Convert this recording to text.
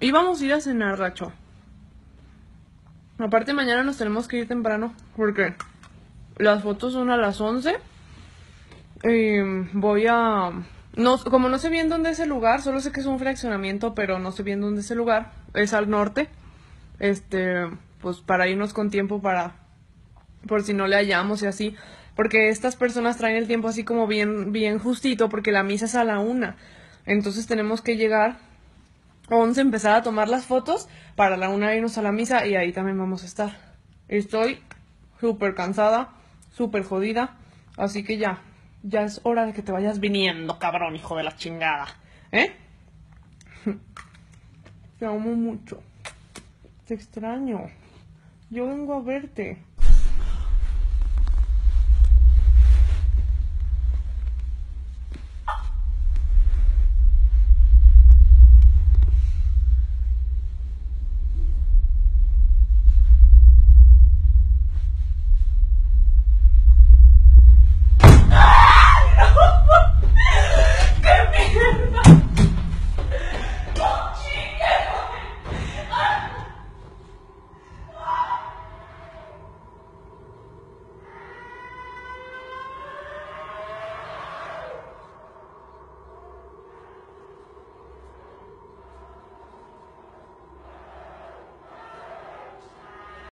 íbamos a ir a cenar, gacho. Aparte mañana nos tenemos que ir temprano porque las fotos son a las 11. Y voy a... No, como no sé bien dónde es el lugar, solo sé que es un fraccionamiento, pero no sé bien dónde es el lugar. Es al norte. Este, pues para irnos con tiempo para... Por si no le hallamos y así. Porque estas personas traen el tiempo así como bien, bien justito porque la misa es a la una. Entonces tenemos que llegar a 11, empezar a tomar las fotos para la una irnos a la misa y ahí también vamos a estar. Estoy súper cansada, súper jodida, así que ya, ya es hora de que te vayas viniendo, cabrón, hijo de la chingada. ¿Eh? Te amo mucho. Te extraño. Yo vengo a verte.